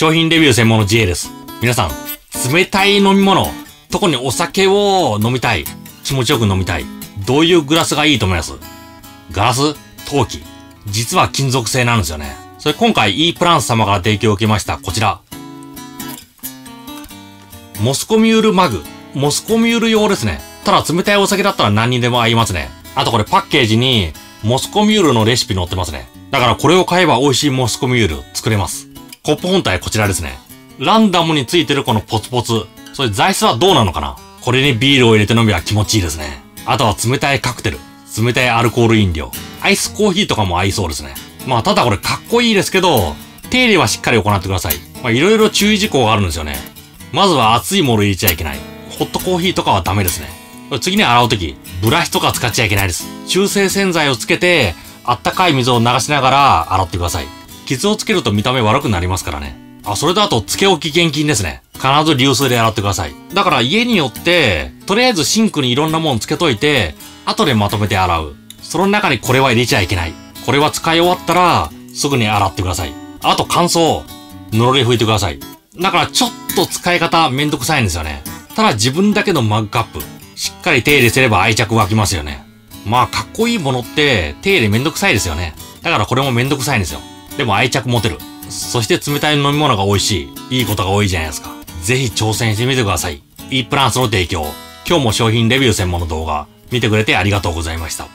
商品レビュー専門の J です。皆さん、冷たい飲み物、特にお酒を飲みたい、気持ちよく飲みたい、どういうグラスがいいと思います？ガラス陶器実は金属製なんですよね。それ今回 E プランス様から提供を受けました、こちら。モスコミュールマグ。モスコミュール用ですね。ただ冷たいお酒だったら何にでも合いますね。あとこれパッケージに、モスコミュールのレシピ載ってますね。だからこれを買えば美味しいモスコミュール作れます。コップ本体こちらですね。ランダムについてるこのポツポツ。それ材質はどうなのかな？これにビールを入れて飲みは気持ちいいですね。あとは冷たいカクテル。冷たいアルコール飲料。アイスコーヒーとかも合いそうですね。まあただこれかっこいいですけど、手入れはしっかり行ってください。まあいろいろ注意事項があるんですよね。まずは熱いもの入れちゃいけない。ホットコーヒーとかはダメですね。次に洗うとき、ブラシとか使っちゃいけないです。中性洗剤をつけて、あったかい水を流しながら洗ってください。傷をつけると見た目悪くなりますからね。あ、それだと、つけ置き厳禁ですね。必ず流水で洗ってください。だから家によって、とりあえずシンクにいろんなもんつけといて、後でまとめて洗う。その中にこれは入れちゃいけない。これは使い終わったら、すぐに洗ってください。あと乾燥。布で拭いてください。だからちょっと使い方めんどくさいんですよね。ただ自分だけのマグカップ。しっかり手入れすれば愛着湧きますよね。まあ、かっこいいものって手入れめんどくさいですよね。だからこれもめんどくさいんですよ。でも愛着持てる。そして冷たい飲み物が美味しい。いいことが多いじゃないですか。ぜひ挑戦してみてください。e プランスの提供。今日も商品レビュー専門の動画、見てくれてありがとうございました。